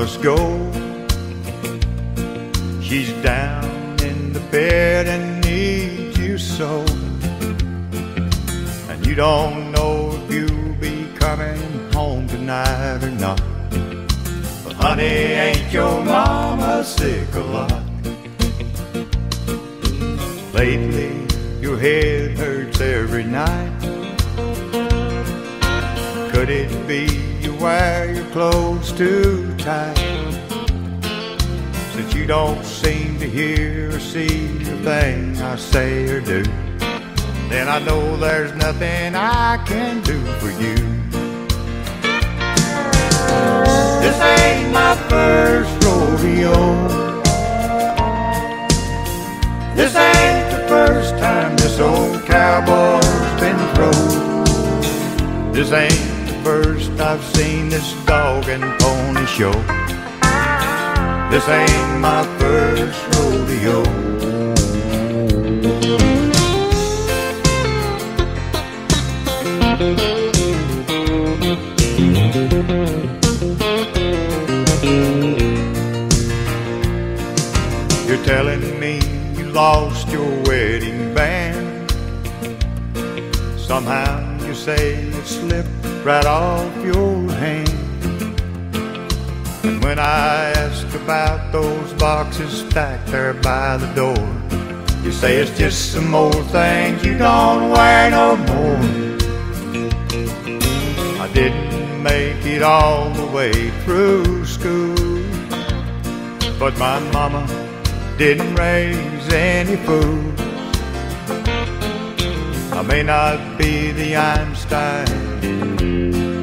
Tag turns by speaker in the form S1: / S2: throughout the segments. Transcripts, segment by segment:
S1: must go. She's down in the bed and needs you so. And you don't know if you'll be coming home tonight or not. But honey, ain't your mama sick a lot? Lately, your head hurts every night. Could it be you wear your clothes too tight? Since you don't seem to hear or see a thing I say or do, then I know there's nothing I can do for you. This ain't my first rodeo. This ain't the first time this old cowboy's been thrown. This ain't first I've seen this dog and pony show. This ain't my first rodeo. You're telling me you lost your wedding band. Somehow say slipped right off your hand. And when I ask about those boxes stacked there by the door, you say it's just some old things you don't wear no more. I didn't make it all the way through school, but my mama didn't raise any fools. I may not be the Einstein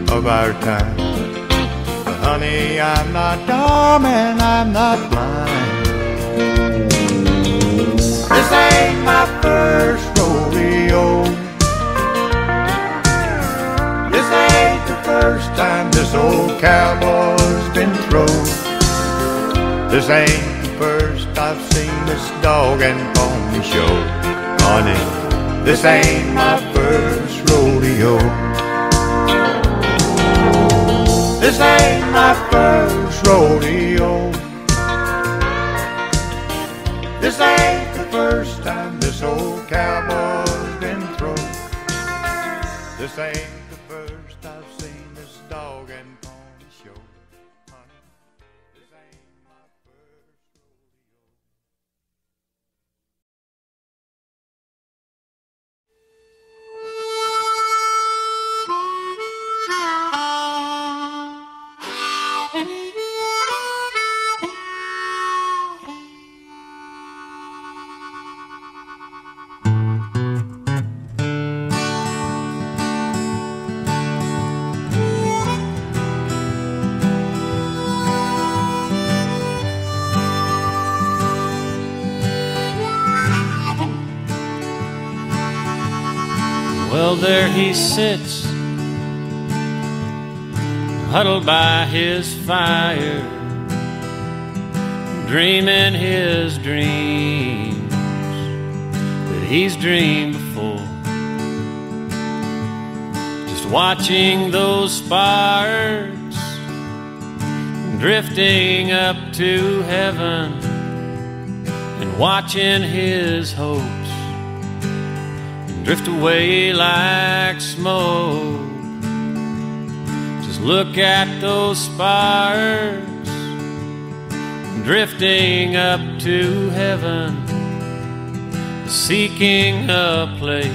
S1: of our time, but honey, I'm not dumb and I'm not blind. This ain't my first rodeo. This ain't the first time this old cowboy's been thrown. This ain't the first I've seen this dog and pony show. Honey, this ain't my first rodeo. This ain't my first rodeo. This ain't the first time this old cowboy's been thrown. This ain't the first
S2: Well, there he sits, huddled by his fire, dreaming his dreams that he's dreamed before. Just watching those sparks drifting up to heaven and watching his hopes drift away like smoke. Just look at those sparks drifting up to heaven, seeking a place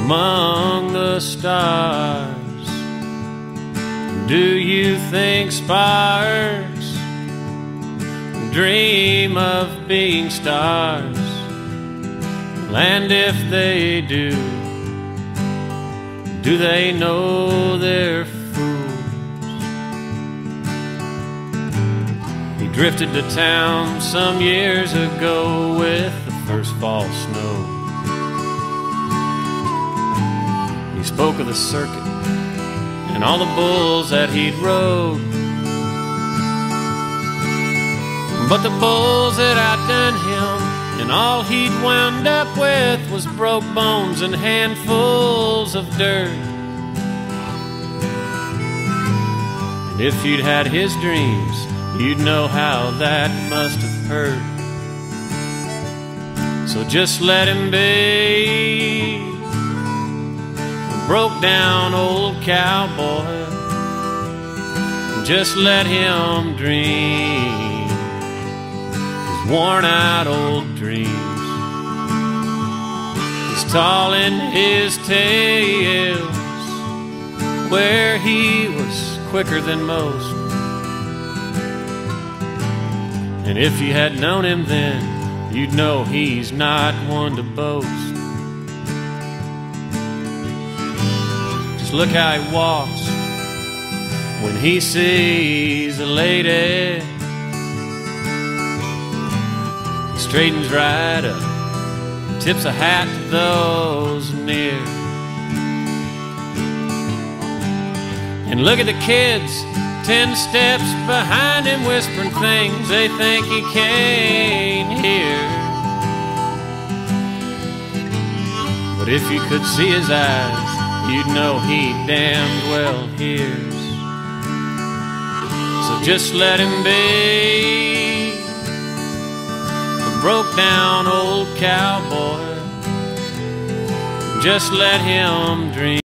S2: among the stars. Do you think sparks dream of being stars? And if they do, do they know they're fools? He drifted to town some years ago with the first fall snow. He spoke of the circuit and all the bulls that he'd rode. But the bulls that outdone him and all he'd wound up with was broke bones and handfuls of dirt. And if you'd had his dreams, you'd know how that must have hurt. So just let him be. A broke down old cowboy. Just let him dream his worn out old dreams tall in his tales, where he was quicker than most. And if you had known him then, you'd know he's not one to boast. Just look how he walks when he sees a lady. Straightens right up tips a hat to those near. And look at the kids, ten steps behind him, whispering things they think he can't hear. But if you could see his eyes, you'd know he damned well hears. So just let him be broke down old cowboy. Just let him dream.